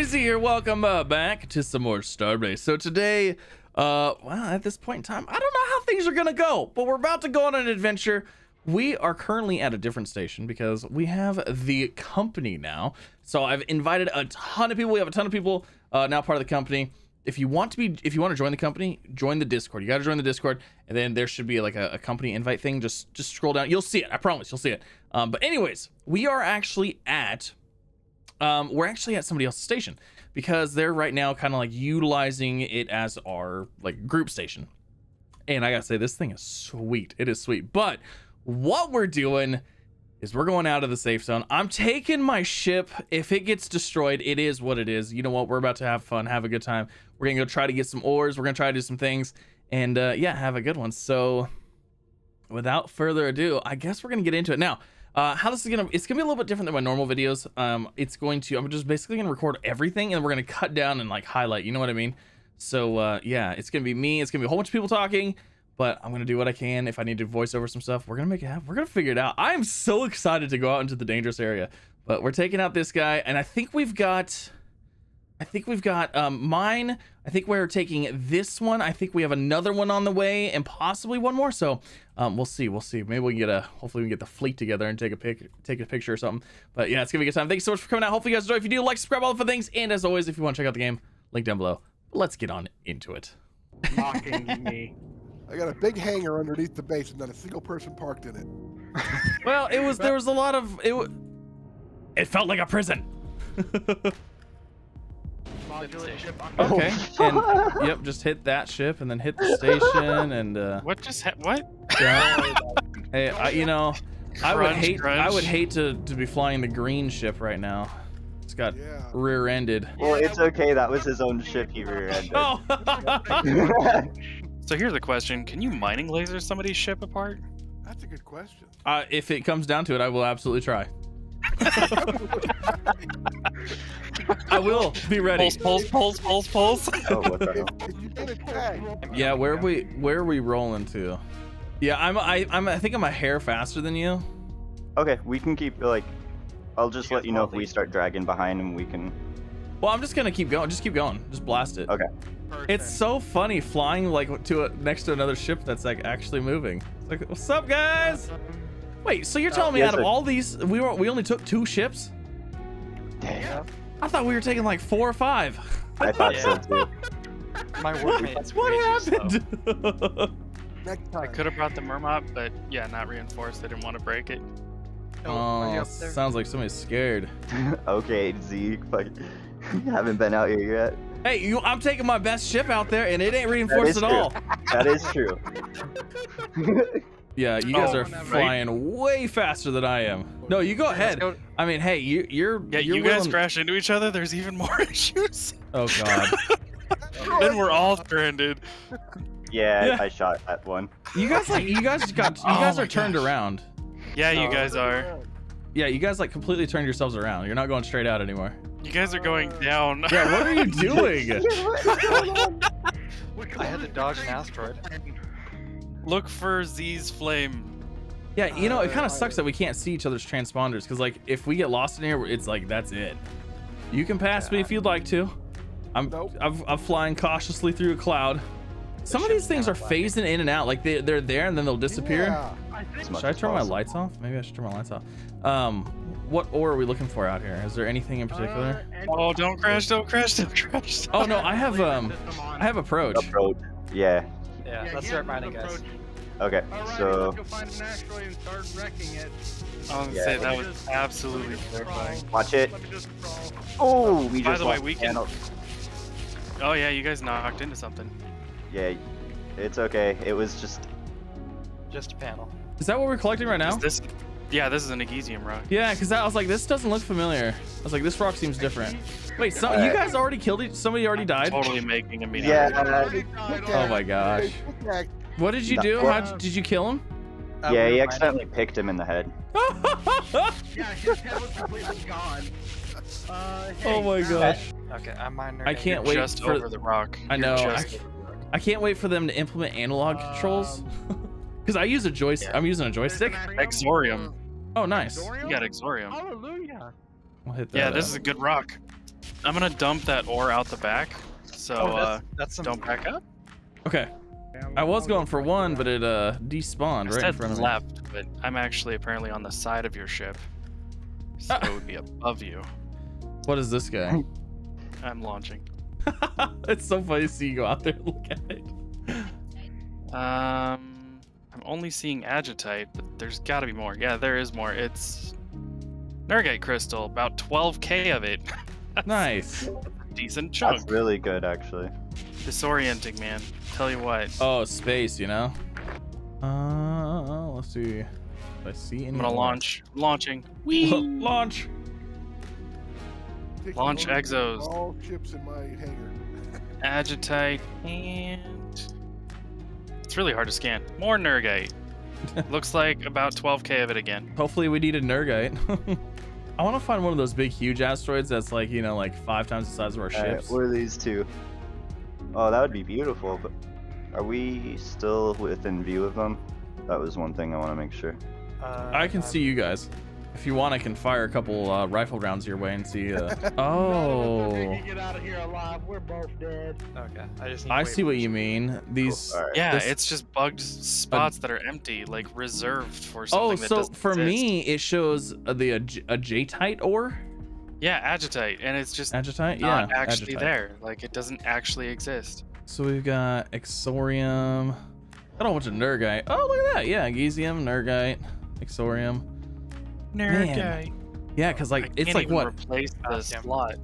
Boise here. Welcome uh, back to some more Starbase. So today, uh, well, at this point in time, I don't know how things are gonna go, but we're about to go on an adventure. We are currently at a different station because we have the company now. So I've invited a ton of people. We have a ton of people uh, now part of the company. If you want to be, if you want to join the company, join the Discord. You got to join the Discord, and then there should be like a, a company invite thing. Just just scroll down. You'll see it. I promise. You'll see it. Um, but anyways, we are actually at um, we're actually at somebody else's station because they're right now kind of like utilizing it as our like group station. And I gotta say, this thing is sweet. It is sweet. But what we're doing is we're going out of the safe zone. I'm taking my ship. If it gets destroyed, it is what it is. You know what? We're about to have fun, have a good time. We're gonna go try to get some ores. We're gonna try to do some things, and uh, yeah, have a good one. So, without further ado, I guess we're gonna get into it now. Uh, how this is gonna it's gonna be a little bit different than my normal videos. Um, it's going to I'm just basically gonna record everything and we're gonna cut down and like highlight. You know what I mean? So uh, yeah, it's gonna be me. It's gonna be a whole bunch of people talking, but I'm gonna do what I can. If I need to voice over some stuff, we're gonna make it happen. We're gonna figure it out. I am so excited to go out into the dangerous area. But we're taking out this guy, and I think we've got I think we've got um, mine. I think we're taking this one. I think we have another one on the way and possibly one more. So um, we'll see. We'll see. Maybe we can get a, hopefully we can get the fleet together and take a pic, take a picture or something. But yeah, it's gonna be a good time. Thank you so much for coming out. Hopefully you guys enjoy. If you do, like, subscribe, all the things. And as always, if you want to check out the game, link down below. Let's get on into it. mocking me. I got a big hangar underneath the base and not a single person parked in it. Well, it was, there was a lot of, it, wa- it felt like a prison. Modular ship Okay. And yep, just hit that ship and then hit the station and uh, What just ha- what? yeah. Hey, I, you know, I would Crunch, hate I would hate to to be flying the green ship right now. It's got Yeah. rear-ended. Well, it's okay. That was his own ship he rear-ended. Oh. So here's a question: Can you mining laser somebody's ship apart? That's a good question. uh, if it comes down to it, I will absolutely try. I will be ready. Pulse, pulse, pulse, pulse, pulse. oh, what the hell? If you get attacked, Yeah, where are we where are we rolling to? Yeah, I'm I I'm I think I'm a hair faster than you. Okay, we can keep like. I'll just let you know if we start dragging behind and we can. Well, I'm just gonna keep going. Just keep going. Just blast it. Okay. It's so funny flying like to a, next to another ship that's like actually moving. It's like, what's up, guys? Wait, so you're uh, telling me yes, out of sir. all these, we were we only took two ships? Damn. I thought we were taking like four or five. I thought so too. My workmate's what way too slow. happened? next I could have brought the Mermop, but yeah, not reinforced. I didn't want to break it. oh, sounds like somebody's scared. okay, Zeke. Fuck. You haven't been out here yet. Hey, you, I'm taking my best ship out there, and it ain't reinforced is at true. all. That is true. Yeah, you guys Oh, are right. flying way faster than I am. No, you go ahead. go. I mean, hey, you, you're Yeah, you're you guys willing- crash into each other. There's even more issues. Oh god, then we're all stranded. Yeah, Yeah. I shot at one. you guys like you guys got you Oh guys my are turned gosh. around. Yeah, you guys are. Yeah, you guys like completely turned yourselves around. You're not going straight out anymore. You guys are going down. Yeah, what are you doing? I had to dodge an asteroid. Look for Z's flame. Yeah, you know, it kind Uh, of sucks that we can't see each other's transponders because, like, if we get lost in here, it's like that's it. You can pass me if you'd like to. I'm Nope. I'm, I'm flying cautiously through a cloud. Some of these things are phasing in and out, like they they're there and then they'll disappear. Yeah. As much Should I as turn my lights off? Maybe I should turn my lights off. Um, what ore are we looking for out here? Is there anything in particular? Oh, don't crash! Don't crash! Don't crash! Oh no, I have um, I have approach. Approach. Yeah. Yeah, let's start mining, guys. Okay. So go find an asteroid and start wrecking it. I was gonna Yeah. say that was just- absolutely let me just terrifying. watch it. Let me just. Oh, we By just the way, we can- Oh yeah, you guys knocked into something. Yeah, it's okay. It was just. Just a panel. Is that what we're collecting right now? Is this? Yeah, this is an Aegisium rock. Yeah, because I was like, this doesn't look familiar. I was like, this rock seems different. Wait, so you uh, guys already killed each? Somebody already died? Totally making a meeting. Yeah. Oh my gosh. Attack. What did you No. do? How did you kill him? Uh, Yeah, he were accidentally picked him in the head. oh Yeah, his head was completely gone. Uh, hey, my uh, gosh. Okay, I'm mining. I can't wait just for- over the rock. I know. I- rock. I can't wait for them to implement analog controls. Um, Because I use a joystick. Yeah. I'm using a joystick. Exorium. Oh, nice. Exorium? You got Exorium. Hallelujah. We'll hit that. Yeah, up. this is a good rock. I'm gonna dump that ore out the back. So oh, uh, that's, that's some. don't back up. Okay. I was going for one, but it uh despawned I right in front of me. left, but I'm actually apparently on the side of your ship. So Ah. it would be above you. What is this guy? I'm launching. it's so funny to see you go out there and look at it. Um, I'm only seeing Ajatite, but there's got to be more. Yeah, there is more. It's Nhurgite crystal, about 12k of it. Nice. Decent chunk. That's really good, actually. Disorienting, man. Tell you what. Oh, space, you know. Uh, let's see. If I see any. I'm gonna more. launch. Launching. Whee! launch. Taking Launch exos. All chips in my hangar. Ajatite and it's really hard to scan. More Nhurgite. Looks like about 12k of it again. Hopefully, we need a Nhurgite. I want to find one of those big, huge asteroids that's like you know, like five times the size of our Alright, ships. what are these two? Oh, that would be beautiful, but are we still within view of them? That was one thing I want to make sure. Uh, I can I'm- see you guys. If you want, I can fire a couple uh, rifle rounds your way and see. Uh... None of us are oh, get out of here alive. We're both dead. Okay, I just. I see what you mean. These. All right. Yeah, This- it's just bugged spots that are empty, like reserved for something Oh, so doesn't for exist. me, it shows uh, the a, a J-type ore, Yeah, Ajatite, and it's just Ajatite. not yeah, actually Ajatite. there. Like it doesn't actually exist. So we've got Exorium. I got a whole bunch of Nhurgite. Oh, look at that. Yeah, Gesium, Nhurgite, Exorium. Nhurgite. Yeah, because like I it's can't like even what, replace the slot.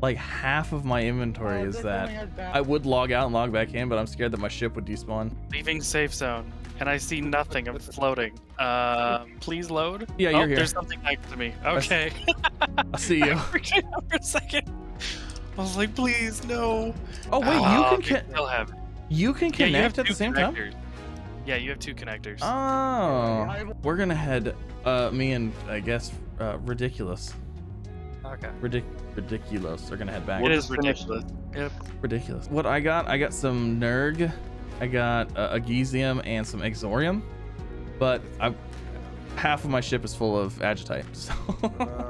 like half of my inventory Oh, is that. only has back- I would log out and log back in, but I'm scared that my ship would despawn. Leaving safe zone, and I see nothing. I'm floating. Uh, please load. Yeah, oh, you're here. There's something next to me. Okay. I'll see you. Freaking out for a second. I was like, please, no. Oh wait, Oh, you can they ca- still have. you can connect Yeah, you have connect at two the same time. connectors. Yeah, you have two connectors. Oh, we're gonna head. Uh, me and I guess uh, ridiculous, Okay. Ridic- ridiculous. They're gonna head back. it We'll is just finish- ridiculous. Yep. ridiculous. What I got, I got some Nerg, I got uh, a Gesium and some Exorium, but I half of my ship is full of Ajatite. So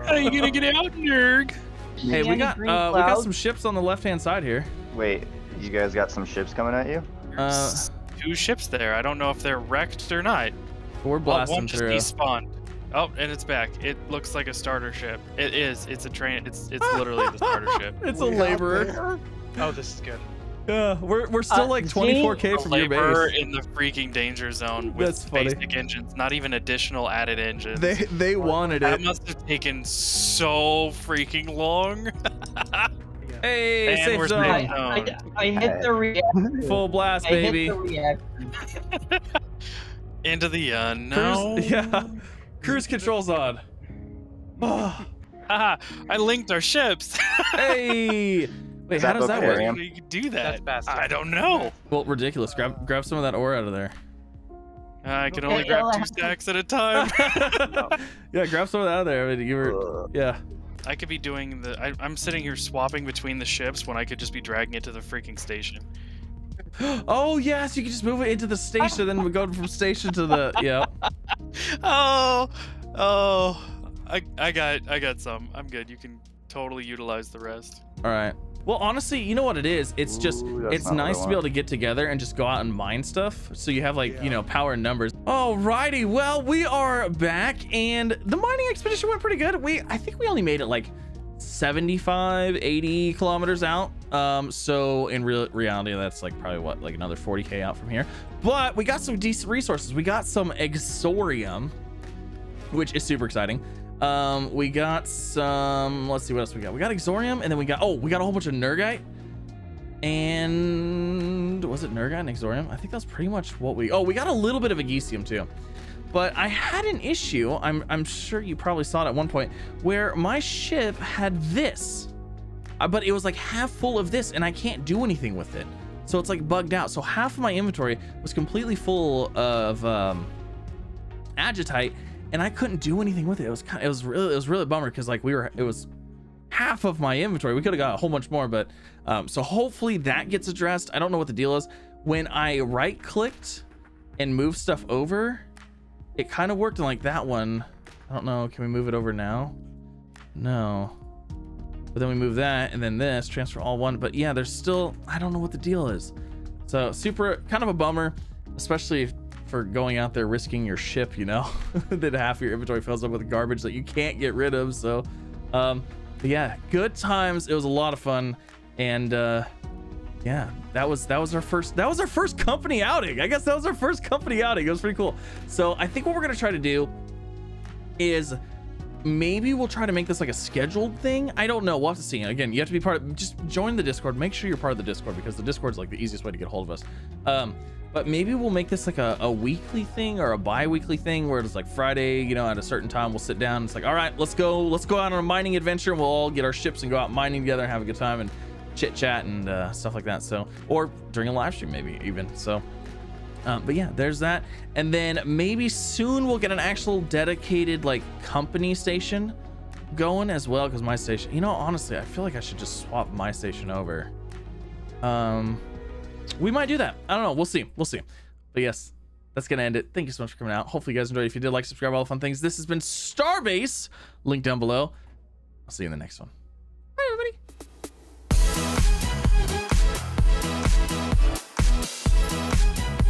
How are you gonna get out, Nerg? hey, we got uh, we got some ships on the left hand side here. Wait, you guys got some ships coming at you? Uh, two ships there. I don't know if they're wrecked or not. we're Oh, blasting one just through. despawned. Oh, and it's back. It looks like a starter ship. It is. It's a train. It's it's literally the starter ship. It's a laborer. Oh, this is good. Yeah, we're we're still Uh, like 24k from your laborer base. in the freaking danger zone with That's funny. basic engines, not even additional added engines. They they wanted it. that it. must have taken so freaking long. Hey, And safe we're zone. safe. I, I, I hit the reactor. Full blast, I baby. the. Into the unknown. Cruise, yeah. Cruise controls on. Oh, Haha, I linked our ships. hey. Wait, Is how that does that okay? work? Miriam? you do that. That's fast. I don't know. Well, ridiculous. Grab grab some of that ore out of there. I can only grab two stacks at a time. yeah, grab some of that out of there. I mean, you were, yeah. I could be doing the. I, I'm sitting here swapping between the ships when I could just be dragging it to the freaking station. Oh yes, you can just move it into the station, then we go from station to the. Yeah. Oh, oh, I, I got, I got some. I'm good. You can totally utilize the rest. All right. Well, honestly, you know what it is? It's just Ooh, that's it's not what I nice to be able to get together and just go out and mine stuff. So you have like, you know, power in numbers. Alrighty, well, we are back and the mining expedition went pretty good. We I think we only made it like 75, 80 kilometers out. Um, so in real reality, that's like probably what, like another 40k out from here. But we got some decent resources. We got some exorium, which is super exciting. Um, we got some. Let's see what else we got. We got Exorium, and then we got. Oh, we got a whole bunch of Nhurgite. And was it Nhurgite and Exorium? I think that's pretty much what we. Oh, we got a little bit of Aegisium too. But I had an issue. I'm I'm sure you probably saw it at one point where my ship had this, uh, but it was like half full of this, and I can't do anything with it. So it's like bugged out. So half of my inventory was completely full of um, Ajatite and I couldn't do anything with it. It was kind of, it was really it was really bummer because like we were it was half of my inventory. We could have got a whole bunch more, but um, so hopefully that gets addressed. I don't know what the deal is. When I right clicked and moved stuff over, it kind of worked. And like that one, I don't know. Can we move it over now? No. but then we move that and then this transfer all one. But yeah, there's still I don't know what the deal is. So super kind of a bummer, especially for going out there risking your ship. You know, that half your inventory fills up with garbage that you can't get rid of. So, um, yeah, good times. It was a lot of fun, and uh, yeah, that was that was our first that was our first company outing. I guess that was our first company outing. It was pretty cool. So I think what we're gonna try to do is maybe we'll try to make this like a scheduled thing. I don't know. We'll have to see. Again, you have to be part of just join the Discord. Make sure you're part of the Discord because the Discord's like the easiest way to get a hold of us. Um, but maybe we'll make this like a, a weekly thing or a bi-weekly thing where it's like Friday, you know, at a certain time we'll sit down. It's like, all right, let's go, let's go out on a mining adventure and we'll all get our ships and go out mining together and have a good time and chit chat and uh, stuff like that. So, or during a live stream, maybe even. So, um, but yeah, there's that. And then maybe soon we'll get an actual dedicated like company station going as well. Cause my station, you know, honestly, I feel like I should just swap my station over. Um, we might do that. I don't know. We'll see. We'll see. But yes, that's gonna end it. Thank you so much for coming out. Hopefully you guys enjoyed. If you did, like, subscribe, all the fun things. This has been Starbase. Link down below. I'll see you in the next one. Bye, everybody.